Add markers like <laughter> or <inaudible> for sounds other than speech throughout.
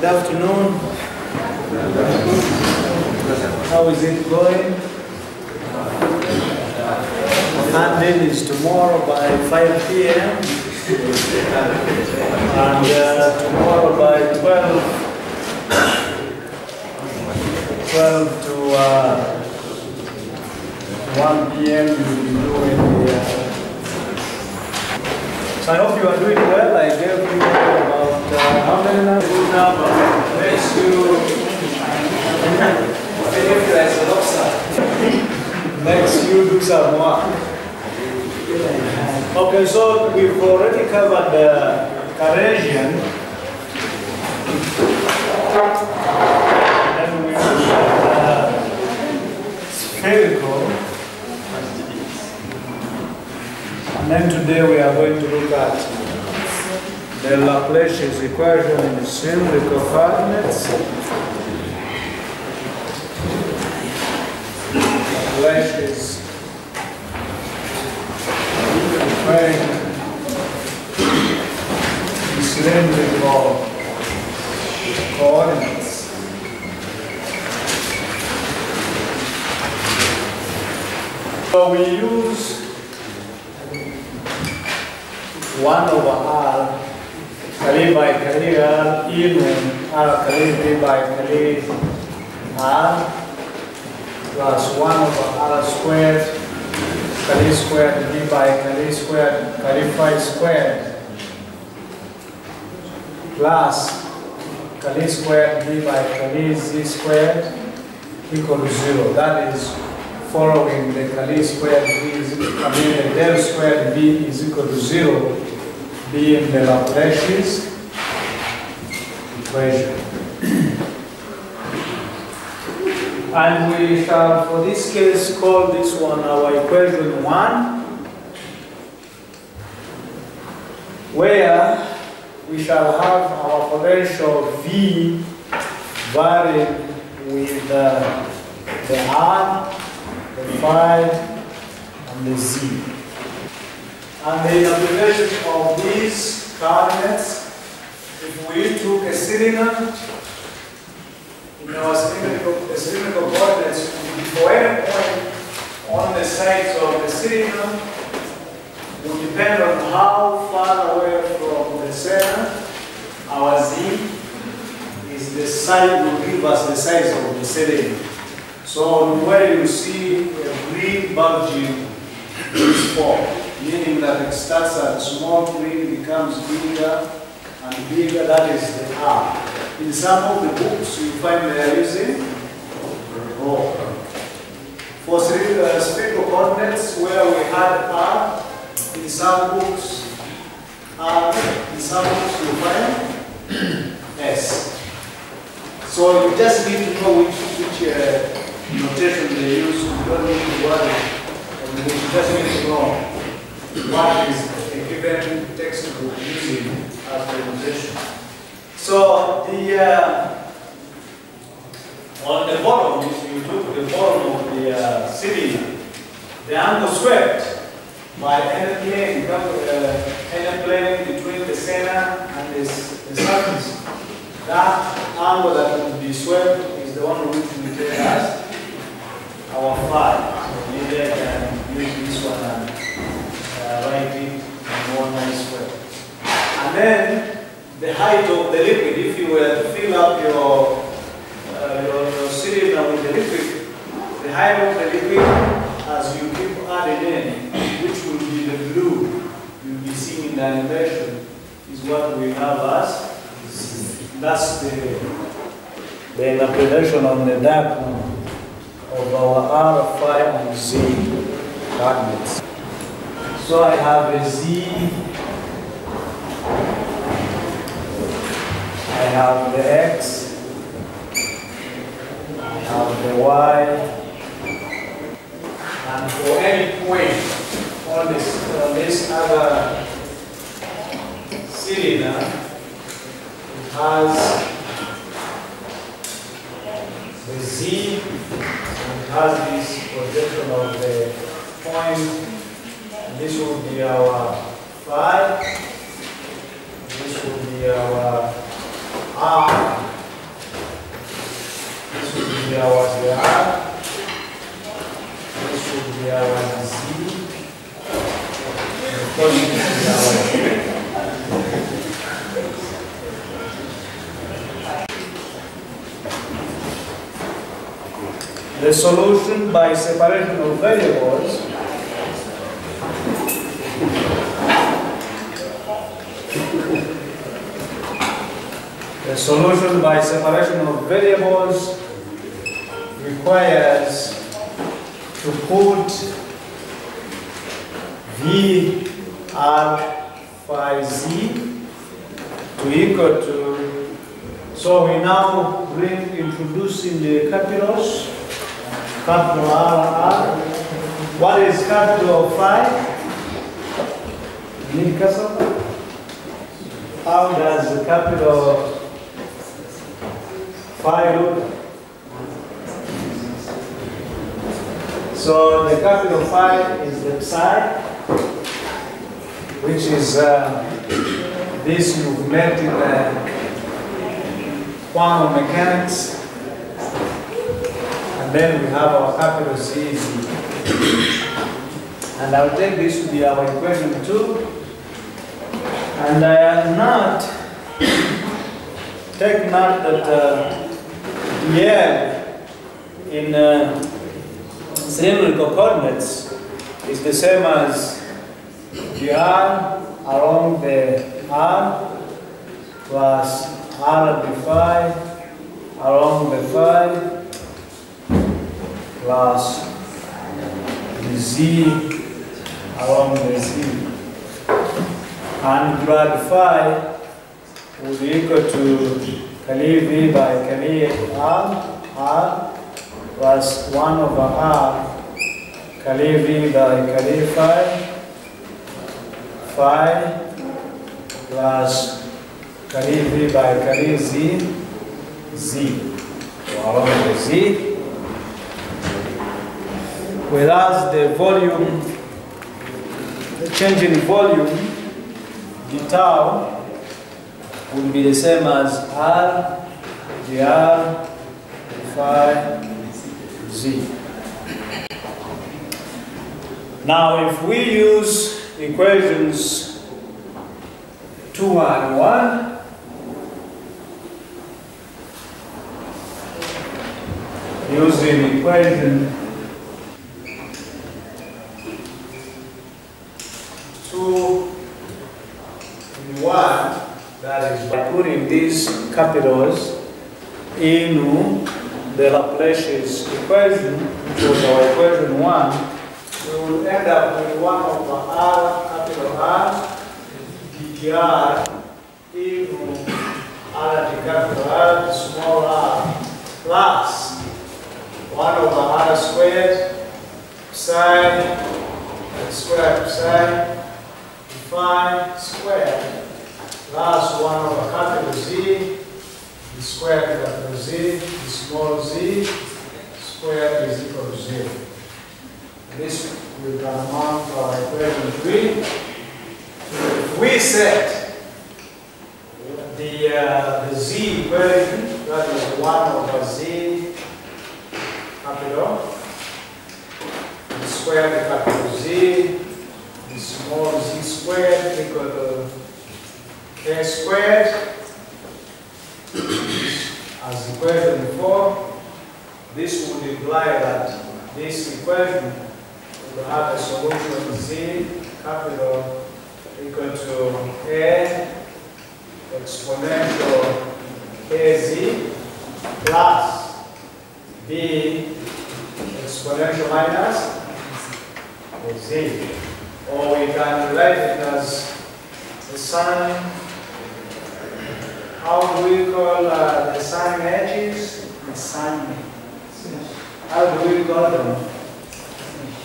Good afternoon. How is it going? Handing is tomorrow by 5 p.m. And uh, tomorrow by 12, 12 to uh, 1 p.m. we will be doing the. Uh, so I hope you are doing well. I gave you about uh, how many now? Good number. Next you. Okay, so we've already covered the Cartesian. Then we spherical. And then today we are going to look at the Laplace's equation in cylindrical coordinates. Equation in cylindrical coordinates. So we use 1 over r kali by kali r in r kali by kali r plus 1 over r squared kali squared b by kali squared kali phi squared plus kali squared b by kali z squared equal to 0. That is following the kali squared b is, I mean the del squared b is equal to 0 being the Laplacian equation. And we shall, for this case, call this one our equation 1, where we shall have our potential V varying with uh, the R, the phi, and the Z. And the application of these coordinates, if we took a cylinder, in our cylindrical, the cylindrical coordinates, for any point on the sides of the cylinder, will depend on how far away from the center our Z is the size, will give us the size of the cylinder. So where you see a green bulging formed meaning that it starts at small green, becomes bigger and bigger, that is the R. In some of the books you find they are using O. For spherical coordinates where we had R, in some books R, in some books you find S. So you just need to know which, which uh, notation they use, you don't need to worry, you just need to know what is a given textbook using So the uh, on the bottom, if you look at the bottom of the uh, cylinder, the angle swept by any plane, uh, plane between the center and the, the surface. That angle that would be swept is the one which we take as our phi. So I can use this one and write it in one nice way. And then the height of the liquid, if you were to fill up your, uh, your, your cylinder with the liquid, the height of the liquid as you keep adding in, which will be the blue you'll be seeing in the animation, is what we have as. That's the, the interpretation on the diagram of our R, phi, and Z coordinates. So I have a Z, I have the X, I have the Y, and for any point on this, on this other cylinder, it has the Z, and it has this projection of the point this will be our phi. This will be our This be R. This be Z. This is our The solution by separation of variables solution by separation of variables requires to put V R phi Z to equal to, so we now bring introducing the capitals, capital R R. What is capital of phi? How does the capital phi look? So the capital phi is the psi, which is uh, this you've met in uh, quantum mechanics. And then we have our capital C, Z. And I'll take this to be our equation two. And I am not, <coughs> take note that uh, dl in uh, coordinates is the same as dr along the r plus r d phi along the phi plus the z along the z and grad phi will be equal to Kali V by Kali R, R plus 1 over R, Kali V by Kali phi, phi plus Kali V by Kali Z, Z. Along the Z. Whereas the volume, the change in volume the tau will be the same as R, dr, phi, z. Now, if we use equations 2 and 1, using equation 2 one, that is by putting capitals in the Laplace's equation, which was our equation one, we will end up with 1 over r capital R dr into r d capital R small r plus 1 over r squared psi squared psi phi squared plus 1 over capital Z, square capital Z, the small z, square is equal to 0. This will can amount to our equation 3. If we set the, uh, the z equation, that is 1 over z capital, the square capital Z, the small z squared equal to k squared as equation before. This would imply that this equation will have a solution z capital equal to a exponential kz plus b exponential minus z. Or we can write it as the sine. How do we call uh, the sine edges? The sun. How do we call them?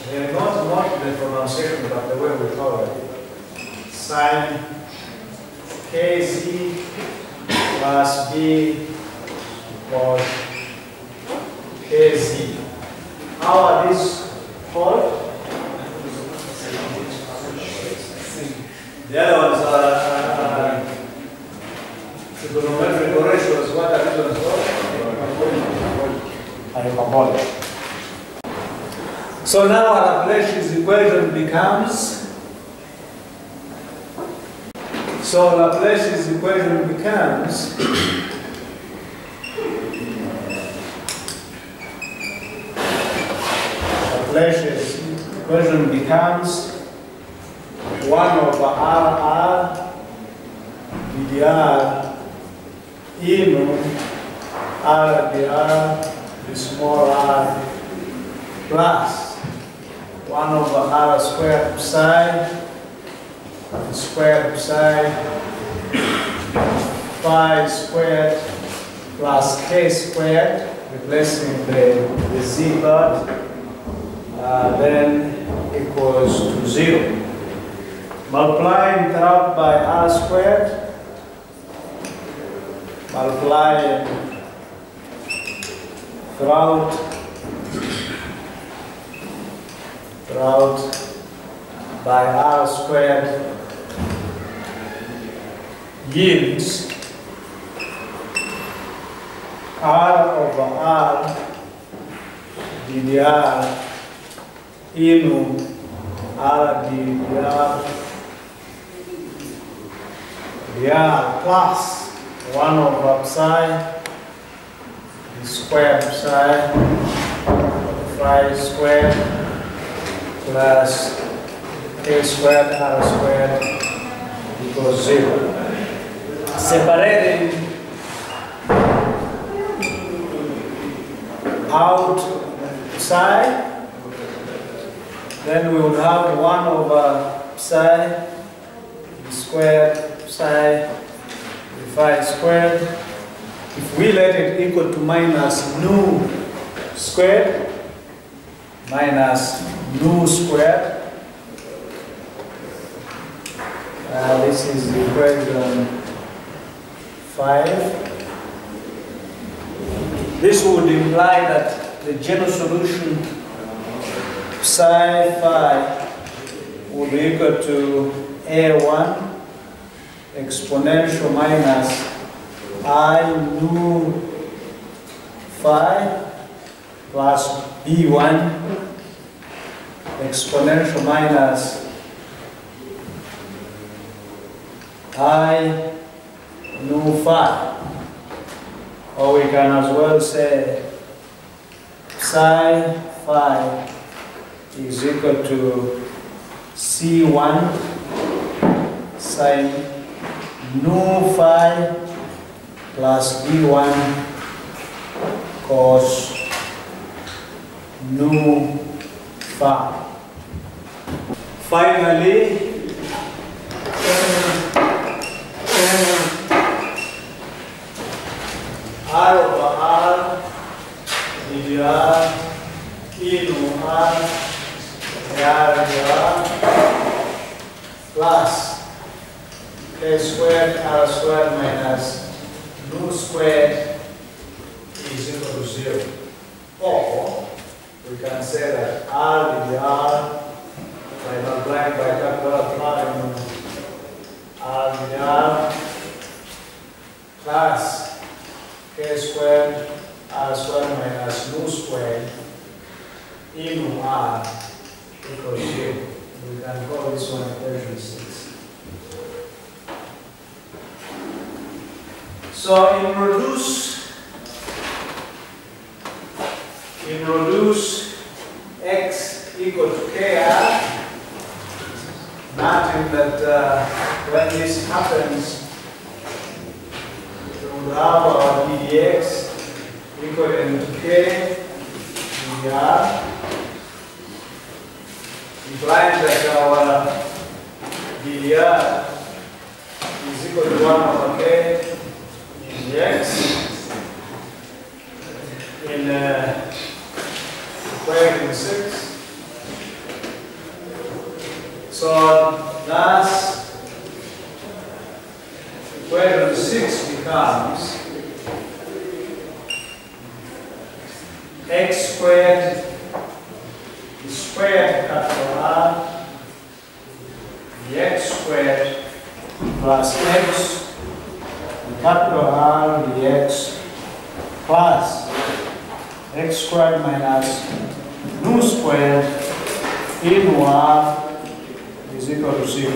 They're not not the pronunciation, but the way we call it. Sine kz plus b equals kz. How are these called? The other ones are Secondo me Pecore sulla sua capitola I abolish. So now Laplace's equation becomes. So Laplace's equation becomes. Laplace's equation becomes. 1 over r r in r the small r plus 1 over r squared psi squared psi phi squared plus k squared replacing the, the z part uh, then equals to 0. Multiplying out by r squared, multiplying throughout, throughout by r squared yields r over r ddr inu r ddr dr plus 1 over psi the square psi phi squared plus a squared r squared equals 0. Separating out psi, then we would have 1 over psi squared psi phi squared. If we let it equal to minus nu squared, minus nu squared, uh, this is the equation 5. This would imply that the general solution psi phi would be equal to A1 exponential minus I nu phi plus B1 exponential minus I nu phi. Or we can as well say psi phi is equal to C1 sine nu phi plus B1 cos nu phi. Finally, R over R dr e nu R dr plus k squared r squared minus nu squared is equal to zero. Or we can say that r dr by multiplying by capital prime r dr plus k squared r squared minus nu squared nu r equals zero. We can call this one equation So in reduce, in reduce x equal to kr, noting that uh, when this happens, we have our ddx equal to k dr, implying that our ddr is equal to 1 over k dx in uh, equation 6. So thus equation 6 becomes x squared the squared capital R dx squared plus x capital R dx plus x squared minus nu squared in y is equal to 0.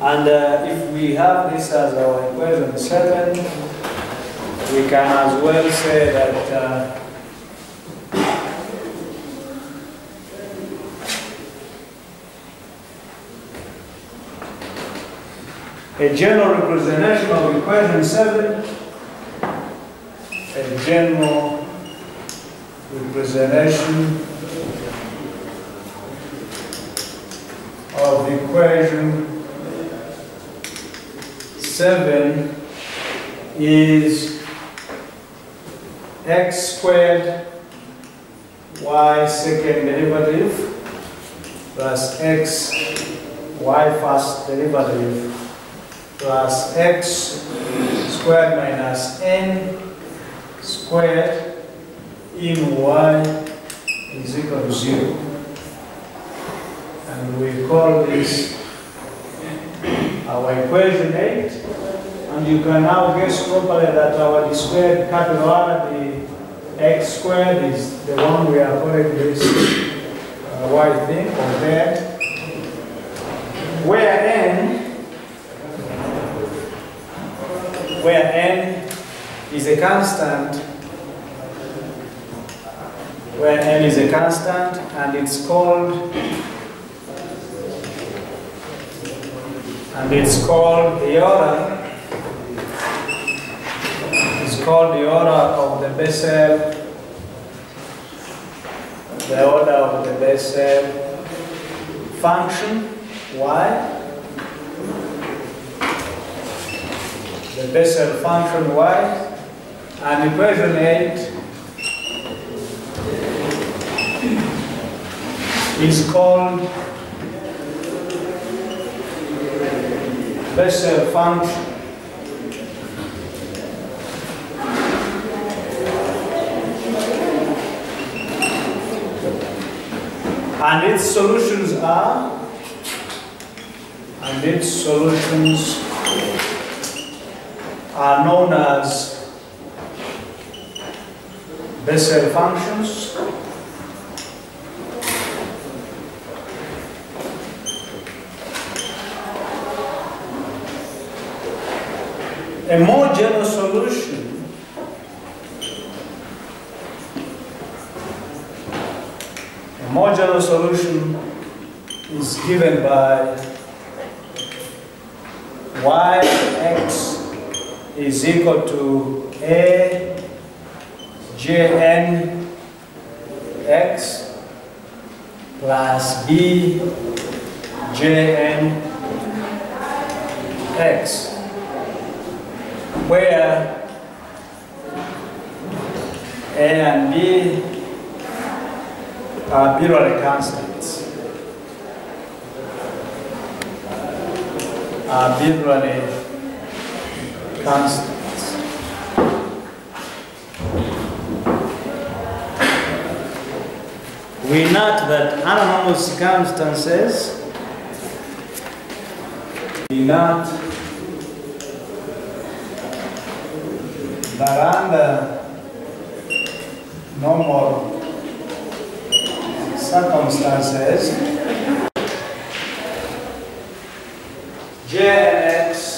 And uh, if we have this as our equation 7, we can as well say that uh, a general representation of equation 7, a general representation of equation 7 is x squared y second derivative plus x y first derivative plus x squared minus n squared in y is equal to 0. And we call this our equation 8. And you can now guess properly that our squared capital R, the x squared, is the one we are calling this uh, y thing or there. Where n where n is a constant, where n is a constant, and it's called, and it's called the order, it's called the order of the Bessel, the order of the Bessel function, y, the Bessel function y, and equation 8 is called Bessel function. And its solutions are, and its solutions are known as Bessel functions. A more general solution a more general solution is given by yx is equal to a jn x plus b jn x where a and b arbitrary constants. Arbitrary We note that under circumstances, we note that under normal circumstances, j and x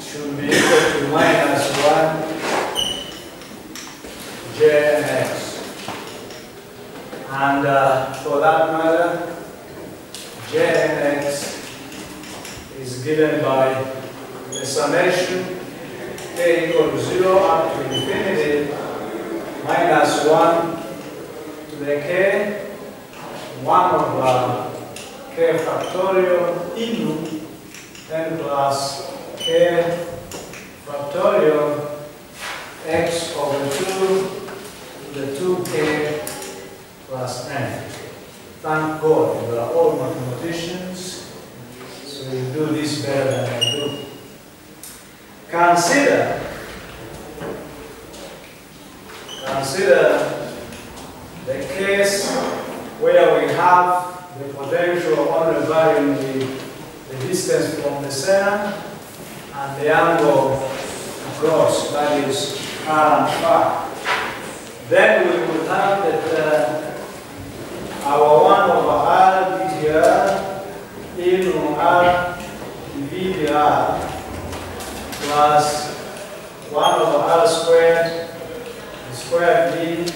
should be equal to minus 1 j and x. And uh, for that matter, j and x is given by the summation k equal to 0 up to infinity minus 1 to the k 1 over k factorial into n plus k factorial x over 2 to the 2k plus n. Thank God, we are all mathematicians, do this better than I do. Consider, consider the case where we have the potential varying the, the distance from the center and the angle across, that is r and phi. Then we will have that uh, our 1 over r dr in r dvdr plus 1 over r squared square squared d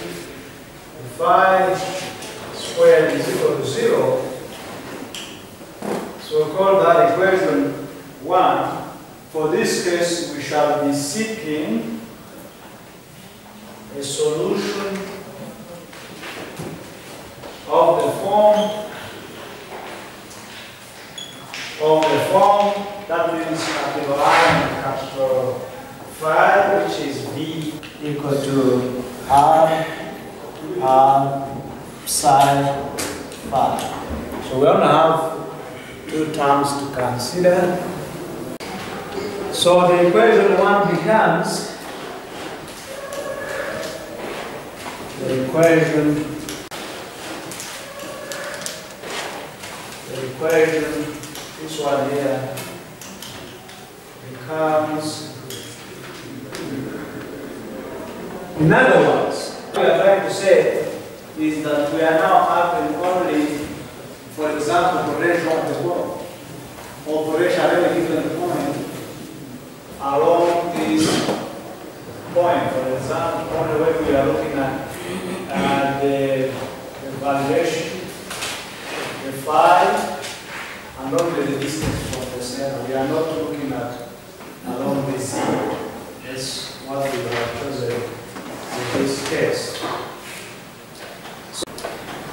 phi squared is equal to 0. So we call that equation 1. For this case, we shall be seeking a solution of the form of the form that means capital I and capital Phi, which is V equal to R, R, psi, phi. So we only have two terms to consider. So the equation one becomes the equation the equation this one here becomes in other words what we are trying to say is that we are now having only for example potential of the ball or potential at any given point along this point. For example, only when we are looking at uh, the, the validation, the phi, and only the distance from the center. We are not looking at along the z. That's what we have chosen in this case. So,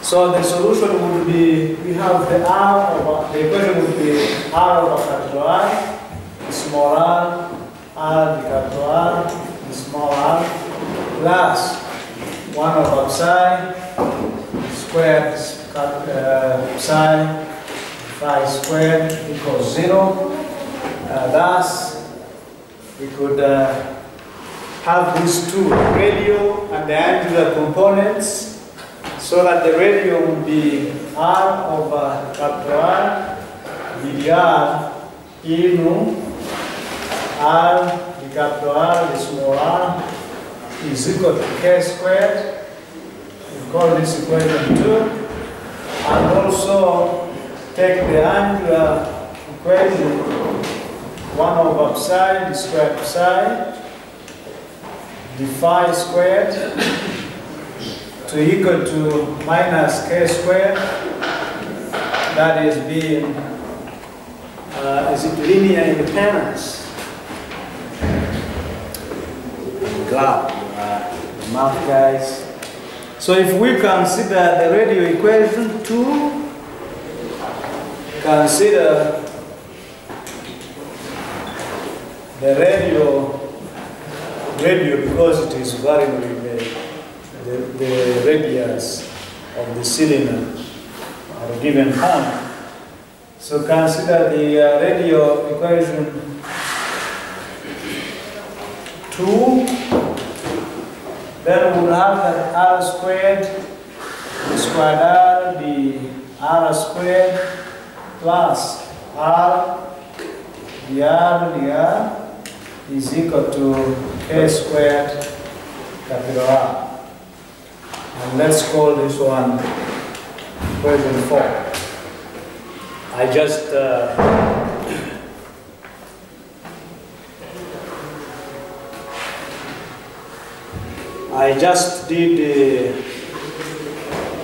so the solution would be, we have the r over, the equation would be r over capital I, small r, r the capital R, the small r, plus 1 over psi squared uh, psi phi squared equals 0. Uh, thus, we could uh, have these two, radio and the angular components, so that the radio would be r over capital R, VDR, inu r, capital R, the small r, is equal to k squared. We call this equation 2. And also take the angular equation 1 over psi, the square psi, the phi squared to equal to minus k squared. That is being, uh, is it linear independence? Glad uh, the math guys. So if we consider the radio equation 2, consider the radio, radio because it is varying with the, the, the radius of the cylinder at a given point. So consider the uh, radio equation 2 then we'll have that r squared, squared r, the r squared plus r, the r, the r is equal to k squared capital R. And let's call this one equation 4. I just uh, I just did the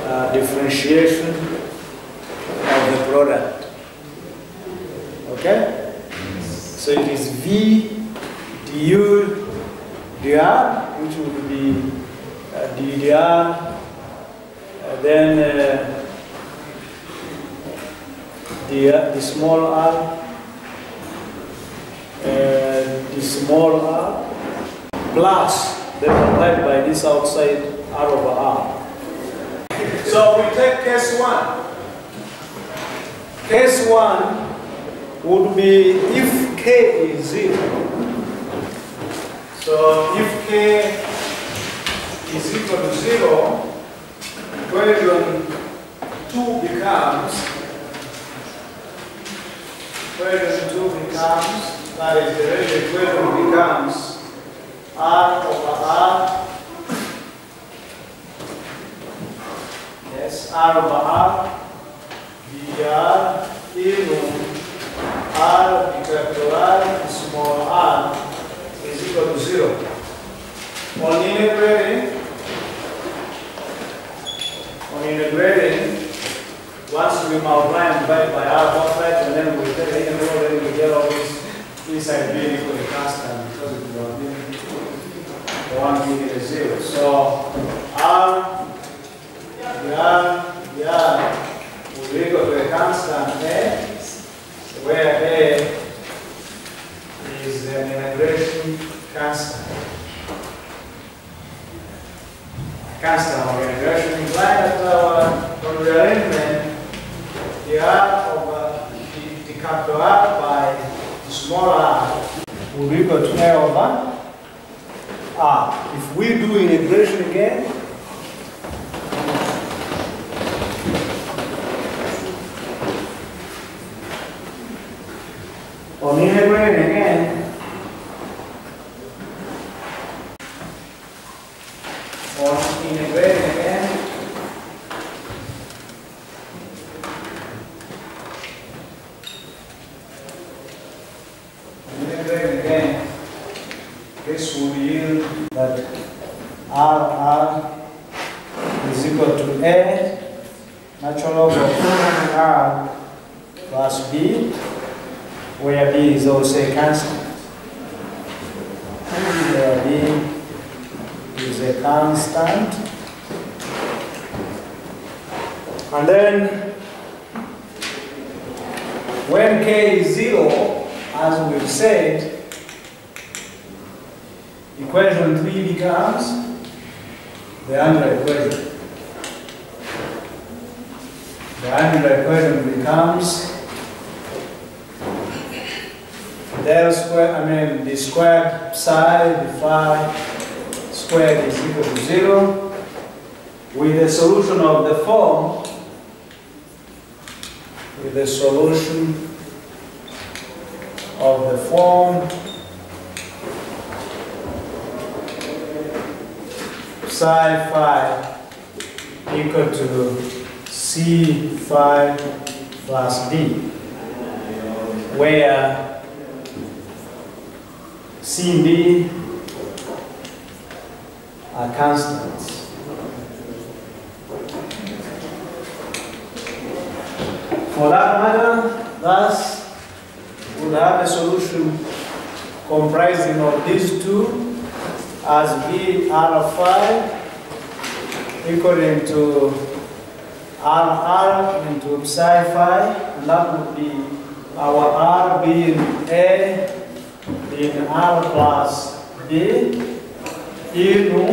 uh, differentiation of the product. Okay? So it is V du dr, which would be uh, ddr, then uh, the, uh, the small r, the small r, plus then multiplied by this outside r over r. So we take case one. Case one would be if k is zero. So if k is equal to zero, equation two becomes equation two becomes that is the equation becomes R over R. R over R. dr equal R capital R small r is equal to zero. On on once we multiply divide by r sides and then we take the integral, we get this inside being equal to because it will be the one being is zero. So r, r, the r will be equal to a constant a, where a is an integration constant. Constant of integration implies that our on rearrangement, the r over uh, the, the capital R by the small r will be equal to a over r. If we do integration again, on integrating again, on integrating again, integrating again, this will yield that R R is equal to A natural log of R plus B where B is also a constant. Where B is a constant. And then when K is zero, as we've said, equation three becomes the under equation. The under equation becomes del square, I mean the squared side, the phi squared is equal to zero. With the solution of the form, with the solution of the form psi phi equal to c phi plus d, where C and D are constants. For that matter, thus, would have a solution comprising of these two as B R of phi equaling to R R into psi phi, and that would be our R being A in R plus B into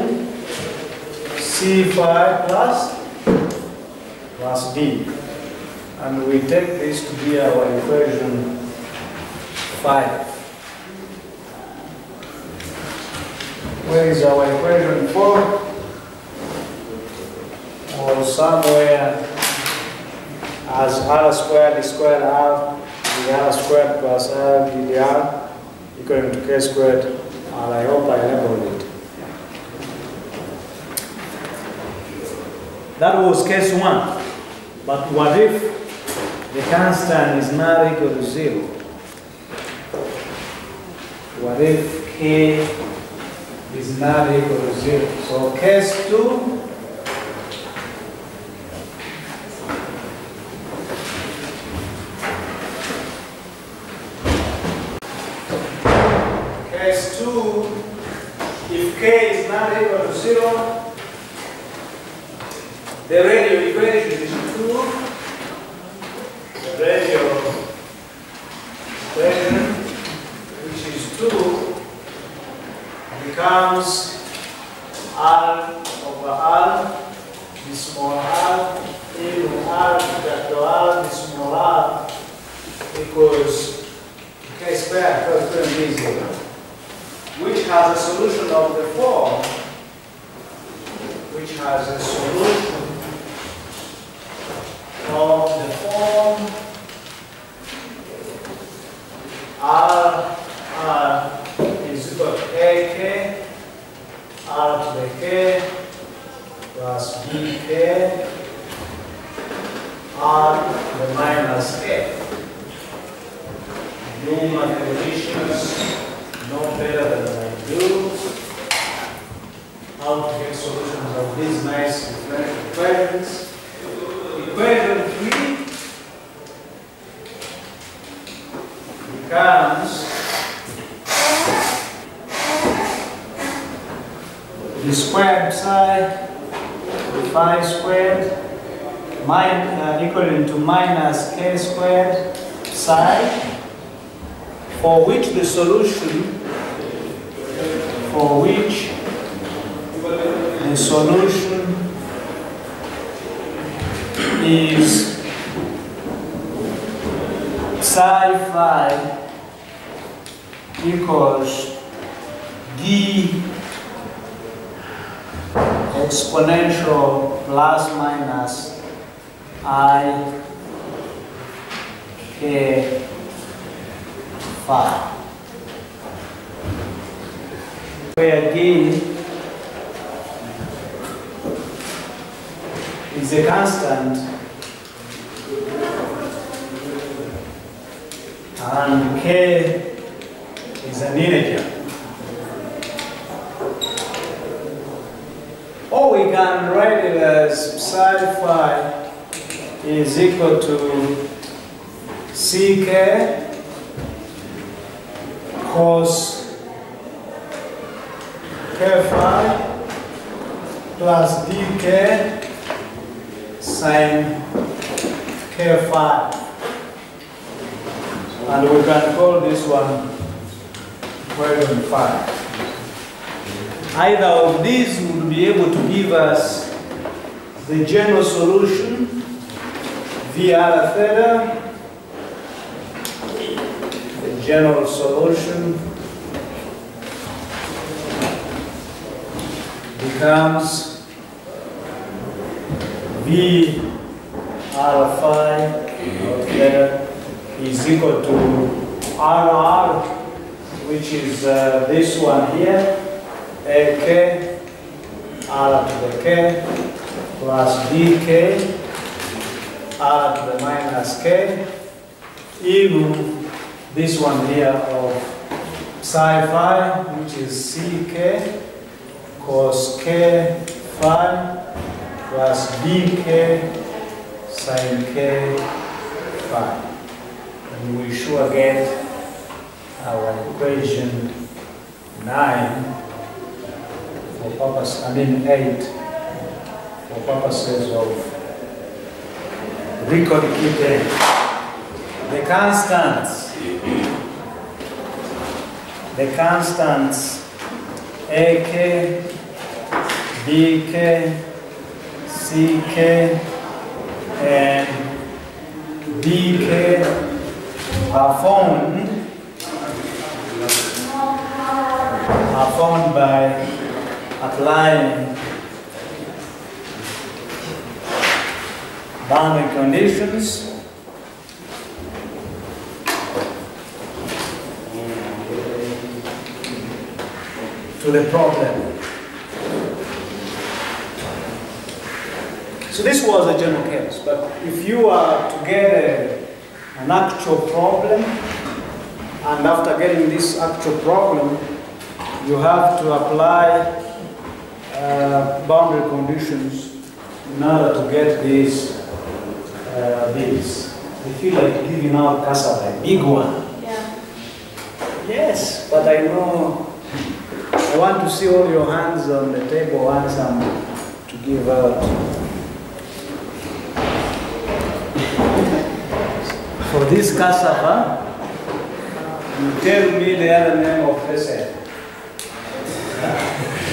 C phi plus plus D. And we take this to be our equation 5. Where is our equation 4? Or somewhere as R squared is squared R, the R squared plus R equal to k squared, and I hope I labeled it. That was case one. But what if the constant is not equal to zero? What if k is not equal to zero? So case two, case two, if k is not equal to zero, the radial equation is two. The radial equation, which is two, becomes r over r, the small r, into r, capital R, the small r, equals k squared, because it's going to be zero which has a solution of the form, which has a solution of the form R R is equal to AK r to the minus a. Do mathematicians know better than I do how to get solutions of these nice differential equations. Equation 3 becomes the squared side, phi squared, min, uh, equal to minus k squared psi, for which the solution, for which the solution is psi phi equals d exponential plus minus i k phi. Where d is a constant and k is an integer. Or we can write it as psi phi is equal to ck cos k phi plus dk sine k phi. And we can call this one equation 5. Either of these would be able to give us the general solution V alpha theta, the general solution becomes V alpha phi theta is equal to RR, which is uh, this one here, AK, R to the K, plus DK, R to the minus K, into this one here of psi phi, which is CK, cos K phi, plus DK sin K phi. And we sure get our equation 9 for purpose, I mean 8 for purposes of recalculating the constants. The constants AK, BK, CK, and DK are found are found by applying boundary conditions to the problem. So this was a general case, but if you are to get a an actual problem, and after getting this actual problem, you have to apply uh, boundary conditions in order to get these uh. I feel like giving out cassava, a big one. Yeah. Yes, but I know I want to see all your hands on the table once I'm to give out. For this cassava, you tell me the other name of person. <laughs>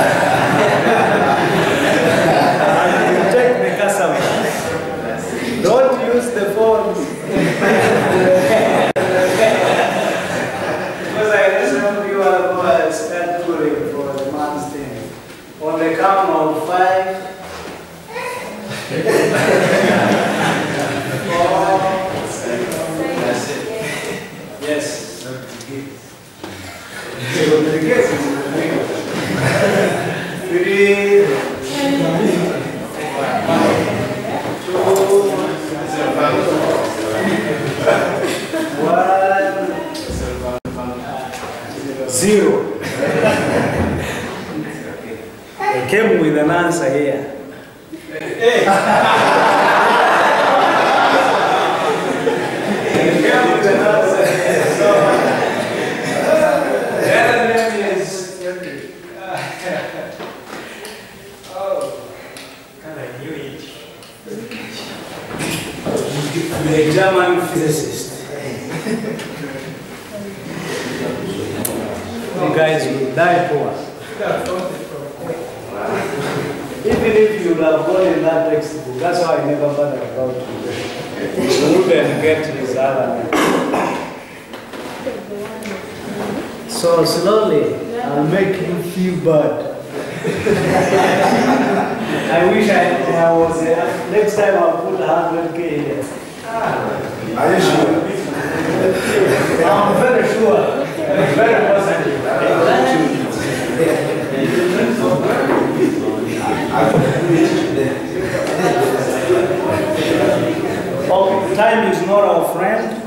Time is not our friend.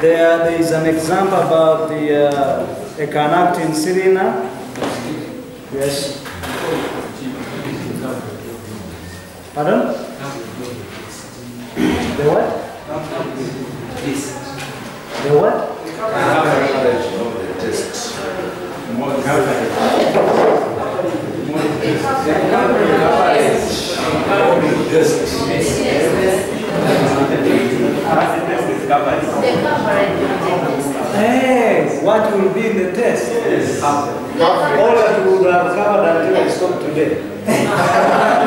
There, there is an example about the uh, a in Serena. Yes. Pardon? The what? The what? Coverage of the tests. Hey, what will be in the test? All that we would have covered until I stop today. <laughs>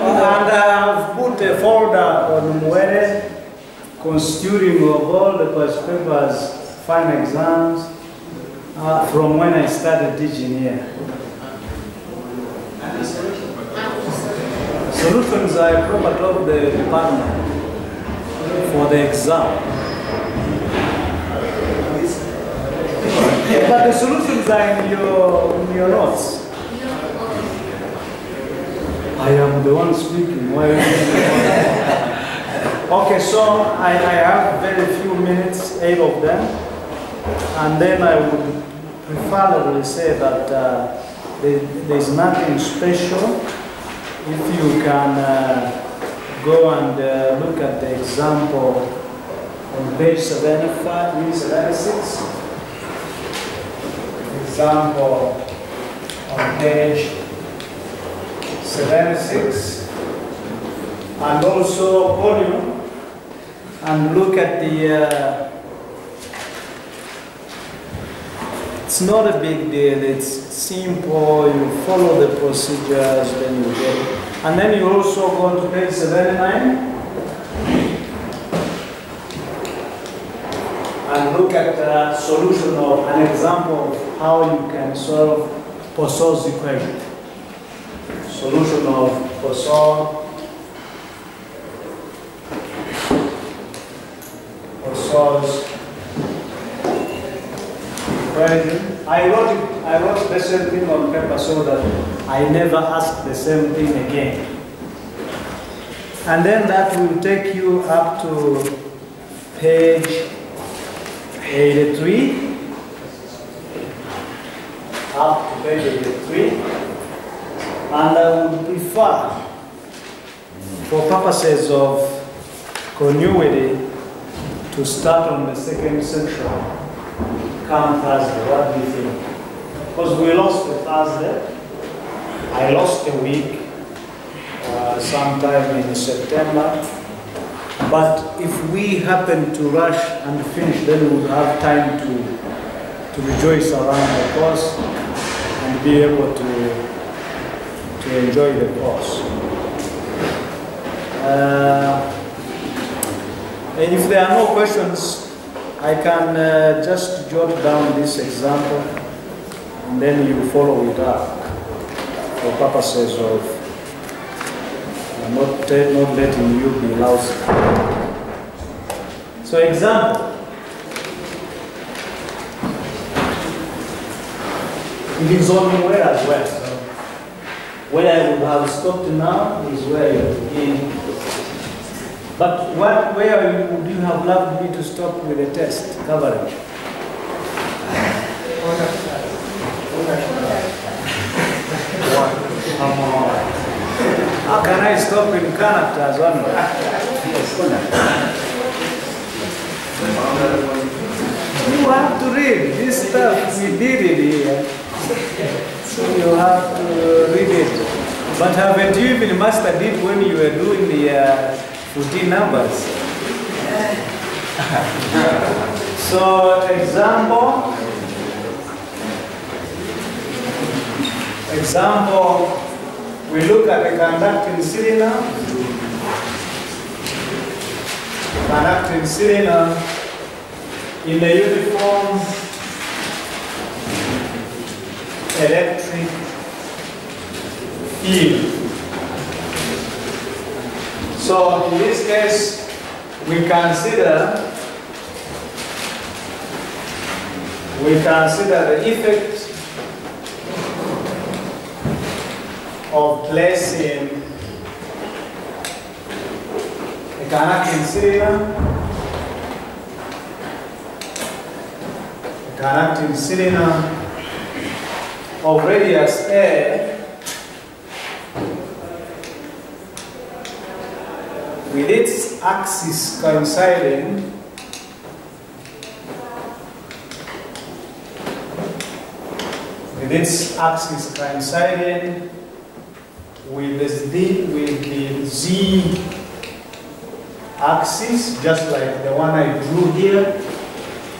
And I've put a folder on MUELE constituting of all the past papers, final exams, uh, from when I started teaching here. Solutions are proper of the department for the exam. But the solutions are in your, in your notes. I am the one speaking. Why <laughs> Okay, so I, I have very few minutes, eight of them, and then I would preferably say that uh, there, there's nothing special. If you can uh, go and uh, look at the example on page 75, 76. Example on page 76 and also volume. And look at the it's not a big deal it's simple you follow the procedures then you get and then you also go to page 79 and look at the solution of an example of how you can solve Poisson's equation. Solution of Poisson. Poisson's I wrote it, I wrote the same thing on paper so that I never ask the same thing again. And then that will take you up to page 83. Up to page 83. And I would prefer, for purposes of continuity, to start on the second section come Thursday. What do you think? Because we lost the Thursday. I lost a week uh, sometime in September. But if we happen to rush and finish, then we will have time to, to rejoice around the course and be able to, to enjoy the course. Uh, and if there are no questions, I can uh, just jot down this example and then you follow it up for purposes of uh, not, not letting you be lousy. So example. It is on where as well. Where I would have stopped now is where you begin but what, where you- would you have loved me to stop with the test coverage? How can I stop in characters one You have to read this stuff. We did it here. So you have to read it. But haven't you even mastered it when you were doing the uh, 14 numbers? <laughs> so, example. Example, we look at the conducting cylinder. Conducting cylinder in the uniform electric field. So in this case, we consider we consider the effect of placing a conducting cylinder, conducting cylinder of radius A with its axis coinciding with its axis coinciding with the z, with the z axis, just like the one I drew here.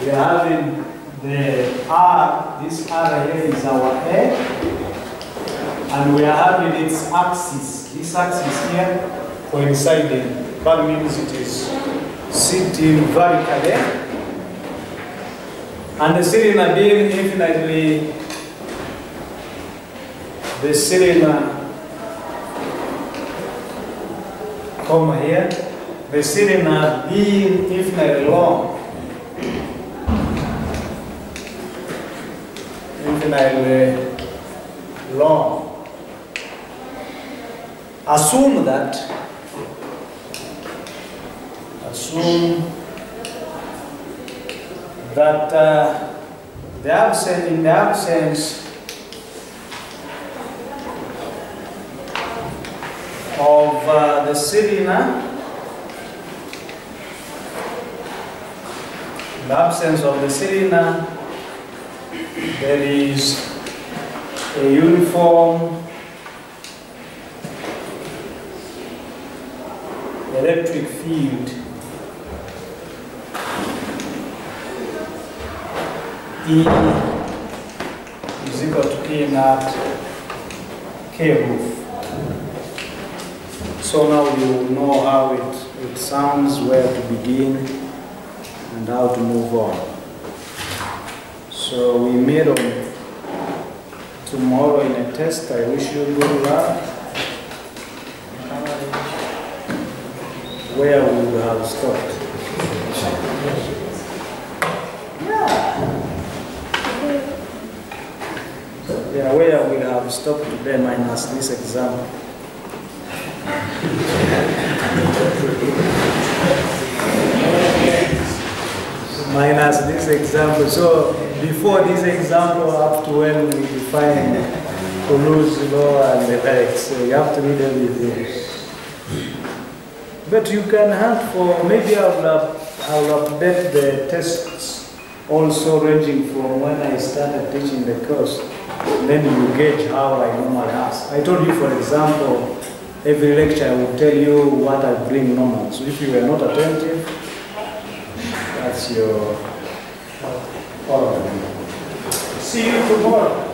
We are having the R, this R here is our A, and we are having its axis, this axis here coinciding. That means it is sitting vertically, and the cylinder being infinitely, the cylinder, comma here, the cylinder being infinitely long. infinitely long. Assume that, assume that uh, the absence, in the absence of uh, the cylinder, the absence of the cylinder, there is a uniform electric field E is equal to E naught K roof. So now you know how it, it sounds, where to begin, and how to move on. So we meet on tomorrow in a test. I wish you good luck. Where we will have stopped. Yeah, where we have stopped today minus this example. minus this example. So before this example, up to when we define Toulouse law and the like, so you have to read everything. But you can hunt for, maybe I will, up, I will update the tests also ranging from when I started teaching the course. Then you gauge how I normally ask. I told you, for example, every lecture I will tell you what I bring normal. So if you were not attentive, that's your problem. See you tomorrow.